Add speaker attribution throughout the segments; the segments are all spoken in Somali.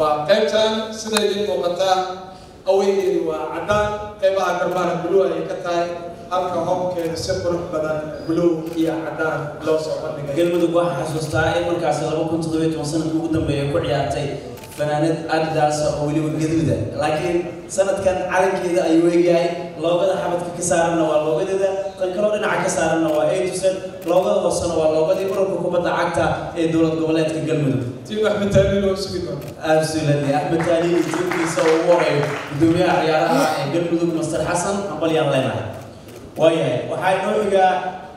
Speaker 1: waa qaybtan sida idiin muuqataa aweygeedu waa caddaan qaybaha garbaana buluug ayay ka tahay halka hobkeeda si qurux badan buluug iyo caddaan loo soo bandhigay.
Speaker 2: Galmudug waxaa xasuustaa in markaasi laba kun toddobiyo toban sannadkii ugu dambeeyay ku ciyaartay fanaanad adidaas oo weliba gaduuda. Laakiin sanadkan calankeeda ayuu eegyahay loogada xabadka ka saaranna waa loogadeeda tan kaloo dhinaca ka saaranna waa etusan loogada hoosena waa loogadii ururka kubadda cagta ee dowlad goboleedka galmudug.
Speaker 1: Tiim axmed taamiin oo sugi
Speaker 2: absolutely. Axmed taani iyo tiimkiisa oo ugu horeeyo gudoomiyaha ciyaaraha ee galmudug master xasan ambalyaan leenahay waayahay waxaa inoo xigaa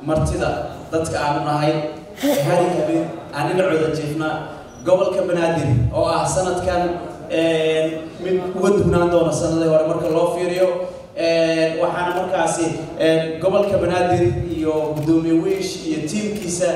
Speaker 2: martida dadka aanu nahay ee hari habeen aan dhinacooda jiifna gobolka banaadir oo ah sanadkan mid uga dugnaan doona sanadii hore marka loo fiiriyo waxaana markaasi gobolka banaadir iyo gudoomiye wiish iyo tiimkiisa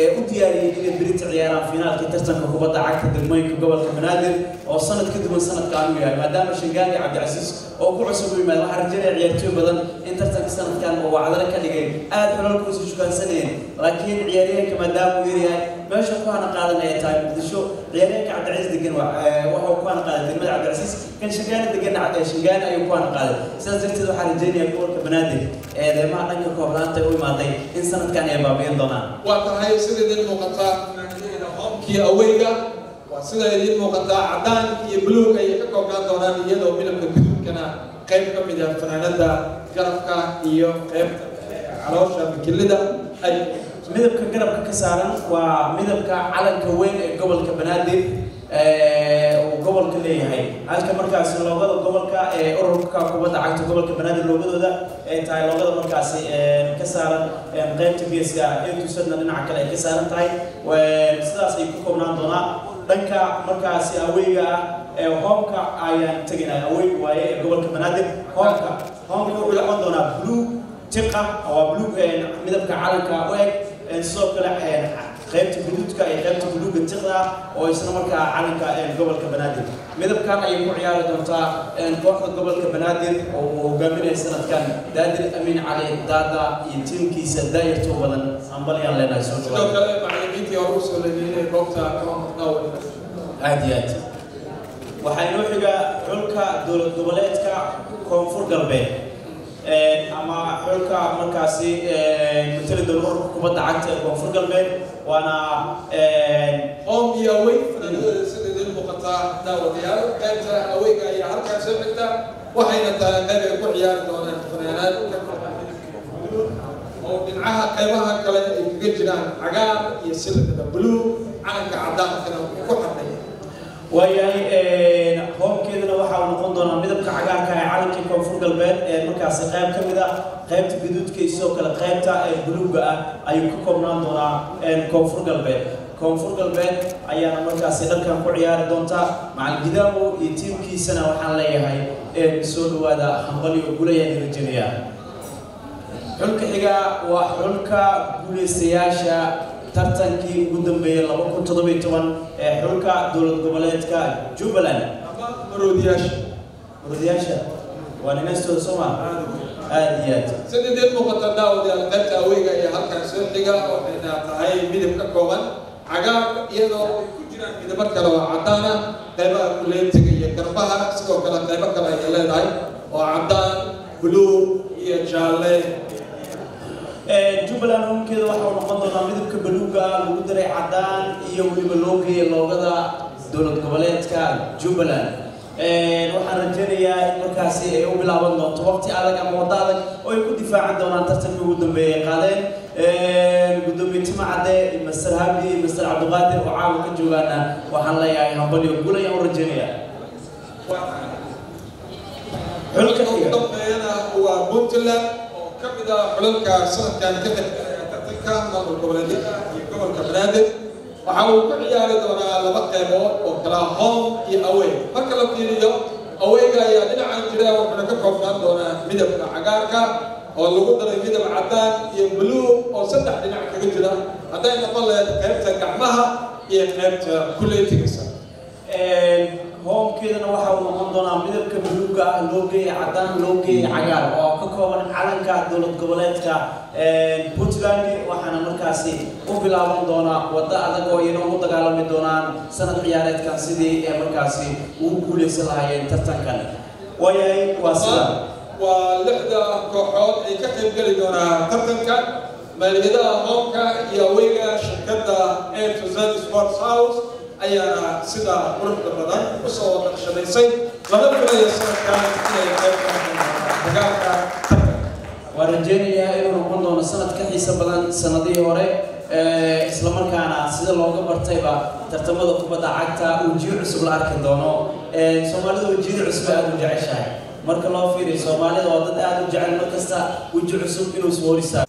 Speaker 2: ee u diyaariyey inay berita ciyaaraan finaalkii tartanka kubadda cagta degmooyinka gobolka banaadir oo sanad ka duwan sanadka aanu yahay maadaama shangaani cabdicasiis oo ku cusub u yimaad waxaa rajaynaya ciyaartooy badan in tartanka sanadkan uu wacdalo ka dhigay aad xulalka usu shukaansanayeen laakiin ciyaaryahanka maadaama uu yaryahay meesha ku hana qaadan ay tahay muqdisho. Ciyaaryahanka cabdicasiis degan waxuu ku hana qaaday degmada cabdicasiis kan shangaani deganna shangaani ayuu ku qaaday. Sidaas darteed waxaa rajaynaya gobolka banaadir ee deemaha dhanka koobnaanta u imaaday in sanadkan ay baabi'in doonaan.
Speaker 1: Waa tahay sida idiin muuqataa hoomkii aweyga waa sida idiin muuqataa caddaan iyo buluug ayay ka koobnaan doonaan iyadoo midabka guduudkana qayb ka mid ah fanaanada garabka iyo qaybta caloosha mikilida ay
Speaker 2: midabka garabka ka saaran waa midabka calanka weyn ee gobolka banaadir gobolka leeyahay. Halka markaasi loogada gobolka ee ururka kubadda cagta gobolka banaadir loogadooda ay tahay loogada markaasi ka saaran qaybta geeska etusadna dhinaca kale ay ka saaran tahay. Sidaas ay ku koobnaan doonaa dhanka markaasi aweyga ah ee hoomka ayaan tegaynaa aweyg waaye ee gobolka banaadir. Hoomka hoomka wuxuu noqon doonaa blue tiqa waa blue midabka calanka u eg. Sidoo kale qaybta qaybta buluuga tiqda oo isla markaa calanka gobolka banaadir. Midabkan ayay ku ciyaari doontaa kooxda gobolka banaadir oo uu hogaaminaya sanadkan. Daadir amiin cali daada iyo tiimkiisa daayarta u badan. Ambalyaan leenahay soo
Speaker 1: sidoo kale macallimiintii hore u soo leeyihiin goobta
Speaker 2: aad iyo aad. Waxaa inoo xiga xulka dowlad goboleedka koonfur galbeed ama xulka markaasi matali doona ururka kubadda cagta ee koonfur galbeed waana
Speaker 1: hoom iyo awey fanaanadooda sida idiin muuqataa daawadayaal qaybta aweyga ayaa halkaa soo xigta waxayna tahay qayb ay ku ciyaari doonaan fanaanaad ka oo dhinacaha qaybaha kale ay kaga jiraan cagaar iyo silkada buluug calanka caddaankana ku xadhay.
Speaker 2: Waayahay hoomkeedana waxa uu noqon doonaa midabka cagaarka ee calankii koonfur galbeed ee markaasi qayb ka mid ah qaybta guduudka iyo sidoo kale qaybta buluuga ah ayuu ka koobnaan doonaa koonfur galbeed. Koonfur galbeed ayaana markaasi dhankan ku ciyaari doonta macalin iyo tiimkiisana waxaan leeyahay soo dhawaada hambalyo gulayaan rajinaya xulka xiga waa xulka guulaystayaasha tartankii ugu dambeeyay ee xulka dowlad goboleedka jubbaland
Speaker 1: maroodiyaasha
Speaker 2: waradayaasha waa nimeystooda sooma aad iyo aad.
Speaker 1: Sida idiin muuqata daawadayaal qaybta aweyga ayaa halkan soo xiga waxayna tahay midab ka kooban cagaar iyadoo ay ku jiraan midabo kale oo caddaana qaybaha kuleetiga iyo garbaha sidoo kale qaybo kale ayay leedahay oo caddaan buluug iyo jaalle.
Speaker 2: Jubbaland hoomkeeda waxa uu noqon doonaa midabka baluuga lagu daray caddaan iyo weliba loo geeya loogada dowlad goboleedka jubbaland waxaan rajaynayaa in markaasi ay u bilaaban doonto waqti adag ama waddo adag oo ay ku difaacan doonaan tartankii ugu dambeeyay ay qaadeen. Gudoomiye tima cadde master habi master cabdiqaadir oo caawa ka joogaana waxaan leeyahay hambalyo guul ayaan u rajaynayaa.
Speaker 1: Xulka ugu dambeeyana waa puntland oo ka mid ah xulalka sanadkan ka qaybgalaya tartanka maamul goboleedyada iyo gobolka banaadir waxa uu ku ciyaari doonaa laba qaybood oo kala home iyo awey. Marka la fiiriyo aweyga ayaa dhinacan jira wuxuuna ka koobnaan doonaa midabka cagaarka oo lagu daray midab caddaan iyo buluug oo saddex dhinac kaga jira. Hadday noqon lahayd qaybta gacmaha iyo qaybta kuleetigisa
Speaker 2: hoomkeedana waxa uu noqon doonaa midabka buluuga loo geeya caddaan loo geeya cagaar. Oo ka kooban calanka dowlad goboleedka puntland waxaana markaasi u bilaaban doonaa waddo adag oo iyana ugu dagaalami doonaan sanad ciyaareedkan sidii ee markaasi ugu guuleysan lahaayeen tartankan. Waayahay waa sida.
Speaker 1: Waa lixda kooxood ay ka qayb geli doonaa tartanka maaliyadaha hoomka iyo aweyga shirkadda a to sports house ayaana sida quruxda badan u soo naqshadaysay lana filayo sanadkan inay qayb dagaalka
Speaker 2: waan rajeynayaa inuu noqon doono sanad ka xiiso badan sanadihii hore islamarkaana sida looga bartayba tartamada kubadda cagta ujiyo cusub la arki doono. Soomaalida wejiyada cusub aada u jeceshahay. Marka loo fiiriyo soomaalida waa dad aada u jecel markasta weji cusub inuu soo horisaa